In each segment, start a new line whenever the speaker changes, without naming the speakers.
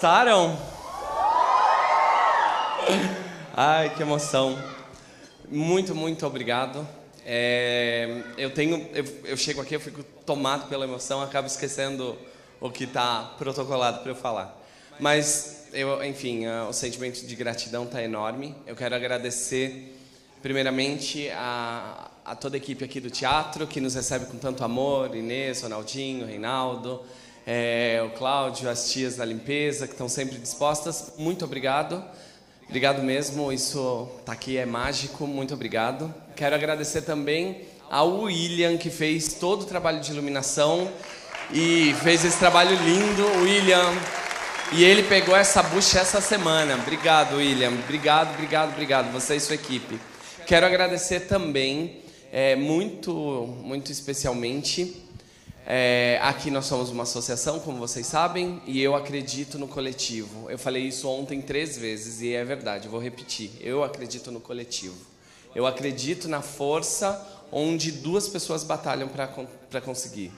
gostaram? Ai, que emoção. Muito, muito obrigado. É, eu tenho, eu, eu chego aqui, eu fico tomado pela emoção, acabo esquecendo o que está protocolado para eu falar. Mas, eu, enfim, o sentimento de gratidão está enorme. Eu quero agradecer, primeiramente, a, a toda a equipe aqui do teatro, que nos recebe com tanto amor, Inês, Ronaldinho, Reinaldo, é, o Cláudio, as tias da limpeza, que estão sempre dispostas. Muito obrigado. Obrigado mesmo, isso tá aqui é mágico, muito obrigado. Quero agradecer também ao William, que fez todo o trabalho de iluminação e fez esse trabalho lindo. William, e ele pegou essa bucha essa semana. Obrigado, William. Obrigado, obrigado, obrigado. Você e sua equipe. Quero agradecer também, é, muito, muito especialmente, é, aqui nós somos uma associação, como vocês sabem, e eu acredito no coletivo. Eu falei isso ontem três vezes e é verdade, vou repetir. Eu acredito no coletivo. Eu acredito na força onde duas pessoas batalham para conseguir.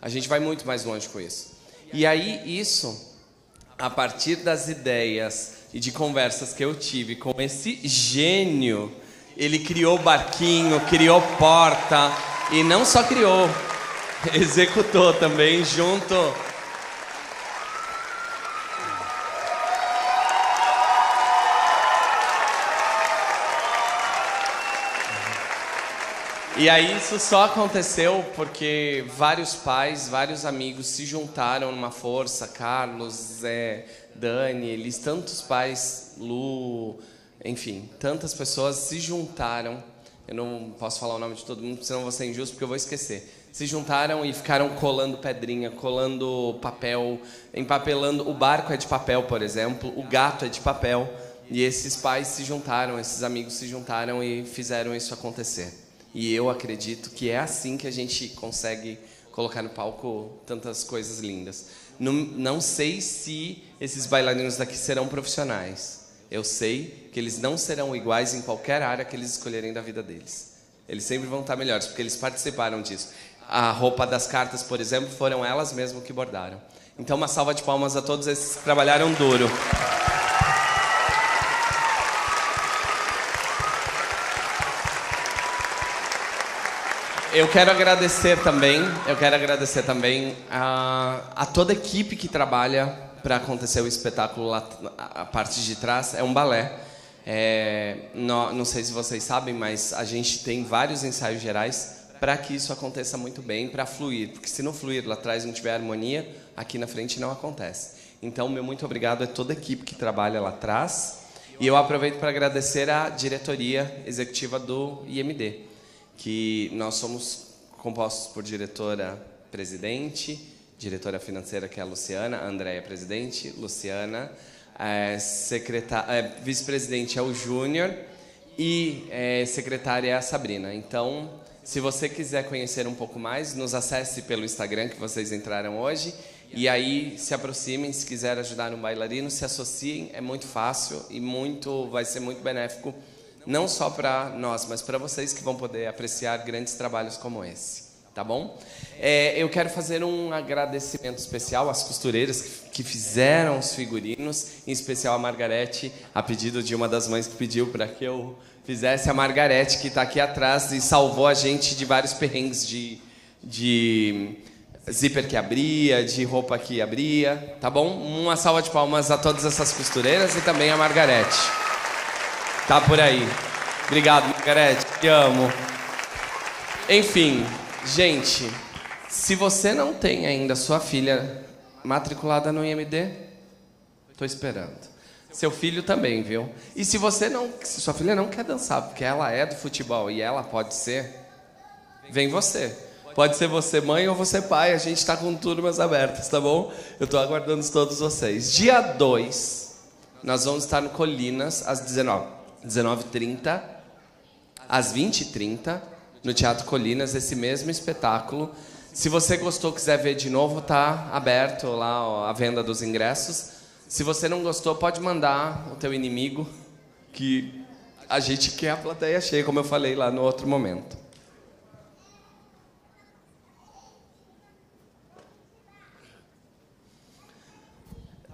A gente vai muito mais longe com isso. E aí, isso a partir das ideias e de conversas que eu tive com esse gênio, ele criou barquinho, criou porta e não só criou, executou também junto E aí isso só aconteceu porque vários pais, vários amigos se juntaram numa força, Carlos, Zé, Dani, eles, tantos pais, Lu, enfim, tantas pessoas se juntaram. Eu não posso falar o nome de todo mundo, senão vou ser injusto, porque eu vou esquecer. Se juntaram e ficaram colando pedrinha, colando papel, empapelando. O barco é de papel, por exemplo, o gato é de papel. E esses pais se juntaram, esses amigos se juntaram e fizeram isso acontecer. E eu acredito que é assim que a gente consegue colocar no palco tantas coisas lindas. Não, não sei se esses bailarinos daqui serão profissionais. Eu sei que eles não serão iguais em qualquer área que eles escolherem da vida deles. Eles sempre vão estar melhores, porque eles participaram disso. A roupa das cartas, por exemplo, foram elas mesmas que bordaram. Então, uma salva de palmas a todos esses que trabalharam duro. Eu quero agradecer também, eu quero agradecer também a, a toda a equipe que trabalha para acontecer o espetáculo lá, a parte de trás. É um balé. É, não, não sei se vocês sabem, mas a gente tem vários ensaios gerais para que isso aconteça muito bem, para fluir. Porque se não fluir lá atrás, não tiver harmonia, aqui na frente não acontece. Então, meu muito obrigado a toda a equipe que trabalha lá atrás. E eu aproveito para agradecer a diretoria executiva do IMD que nós somos compostos por diretora presidente, diretora financeira que é a Luciana, a Andréia presidente, Luciana, é, é, vice-presidente é o Júnior e é, secretária é a Sabrina. Então, se você quiser conhecer um pouco mais, nos acesse pelo Instagram que vocês entraram hoje e aí se aproximem, se quiser ajudar no bailarino, se associem, é muito fácil e muito vai ser muito benéfico não só para nós, mas para vocês que vão poder apreciar grandes trabalhos como esse. Tá bom? É, eu quero fazer um agradecimento especial às costureiras que fizeram os figurinos, em especial a Margarete, a pedido de uma das mães que pediu para que eu fizesse, a Margarete, que está aqui atrás e salvou a gente de vários perrengues de, de zíper que abria, de roupa que abria, tá bom? Uma salva de palmas a todas essas costureiras e também a Margarete. Tá por aí. Obrigado, Margarete. Te amo. Enfim, gente, se você não tem ainda sua filha matriculada no IMD, tô esperando. Seu filho também, viu? E se você não, se sua filha não quer dançar, porque ela é do futebol e ela pode ser, vem você. Pode ser você mãe ou você pai, a gente está com turmas abertas, tá bom? Eu estou aguardando todos vocês. Dia 2, nós vamos estar no Colinas às 19 19h30, às 20h30, no Teatro Colinas, esse mesmo espetáculo. Se você gostou, quiser ver de novo, tá aberto lá ó, a venda dos ingressos. Se você não gostou, pode mandar o teu inimigo, que a gente quer a plateia cheia, como eu falei lá no outro momento.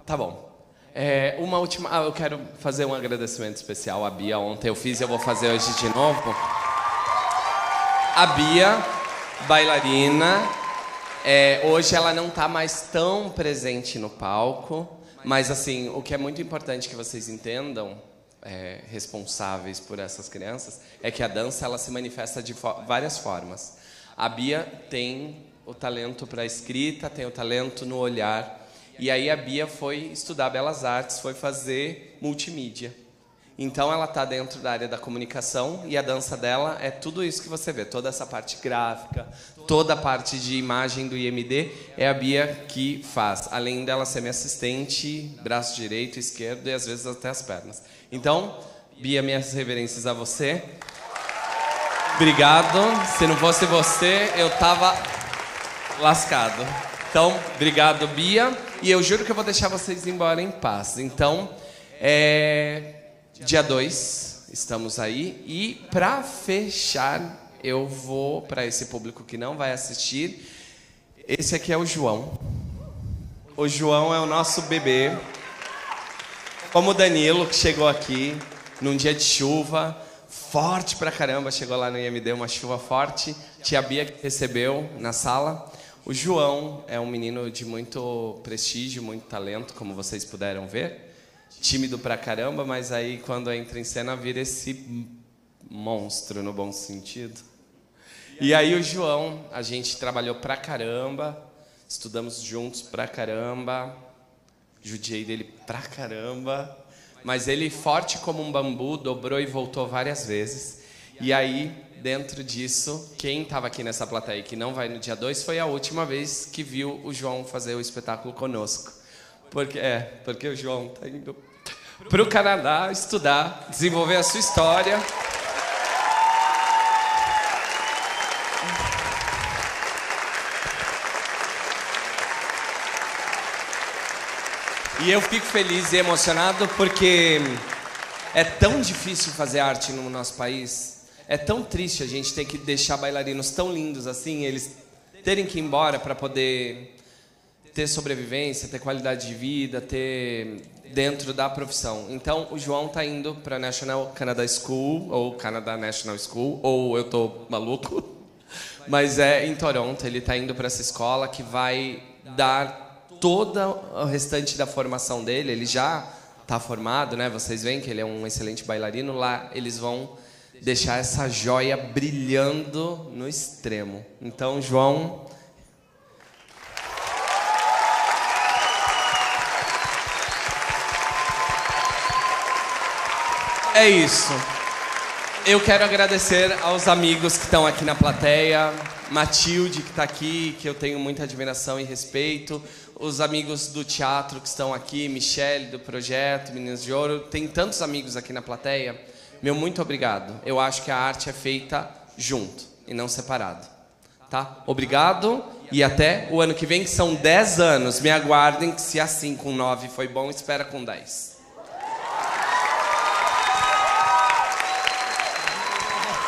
Tá bom. É, uma última. Ah, eu quero fazer um agradecimento especial à Bia. Ontem eu fiz e eu vou fazer hoje de novo. A Bia, bailarina, É, hoje ela não está mais tão presente no palco, mas assim, o que é muito importante que vocês entendam, é, responsáveis por essas crianças, é que a dança ela se manifesta de fo várias formas. A Bia tem o talento para a escrita, tem o talento no olhar. E aí a Bia foi estudar belas artes, foi fazer multimídia. Então ela está dentro da área da comunicação e a dança dela é tudo isso que você vê, toda essa parte gráfica, toda a parte de imagem do IMD é a Bia que faz, além dela ser minha assistente, braço direito, esquerdo e às vezes até as pernas. Então, Bia, minhas reverências a você. Obrigado. Se não fosse você, eu tava lascado. Então, obrigado, Bia. E eu juro que eu vou deixar vocês embora em paz. Então, é Dia 2, estamos aí. E para fechar, eu vou para esse público que não vai assistir. Esse aqui é o João. O João é o nosso bebê. Como o Danilo, que chegou aqui num dia de chuva, forte pra caramba, chegou lá no IMD, uma chuva forte. Tia Bia que recebeu na sala. O João é um menino de muito prestígio, muito talento, como vocês puderam ver tímido pra caramba, mas aí quando entra em cena vira esse monstro no bom sentido. E aí o João, a gente trabalhou pra caramba, estudamos juntos pra caramba, judiei dele pra caramba, mas ele forte como um bambu, dobrou e voltou várias vezes. E aí, dentro disso, quem estava aqui nessa plateia que não vai no dia 2 foi a última vez que viu o João fazer o espetáculo conosco. Porque é, porque o João tá indo para o Canadá estudar, desenvolver a sua história. E eu fico feliz e emocionado porque é tão difícil fazer arte no nosso país. É tão triste a gente ter que deixar bailarinos tão lindos assim, eles terem que ir embora para poder ter sobrevivência, ter qualidade de vida, ter dentro da profissão. Então, o João está indo para National Canada School ou Canada National School, ou eu tô maluco, mas é em Toronto. Ele está indo para essa escola que vai dar toda o restante da formação dele. Ele já está formado, né? Vocês veem que ele é um excelente bailarino. Lá eles vão deixar essa joia brilhando no extremo. Então, João, É isso. Eu quero agradecer aos amigos que estão aqui na plateia, Matilde que está aqui, que eu tenho muita admiração e respeito, os amigos do teatro que estão aqui, Michele do projeto Meninas de Ouro, tem tantos amigos aqui na plateia. Meu muito obrigado. Eu acho que a arte é feita junto e não separado. Tá? Obrigado e até o ano que vem, que são 10 anos. Me aguardem que se assim com 9 foi bom, espera com 10.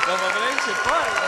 Vamos pra frente? Pode?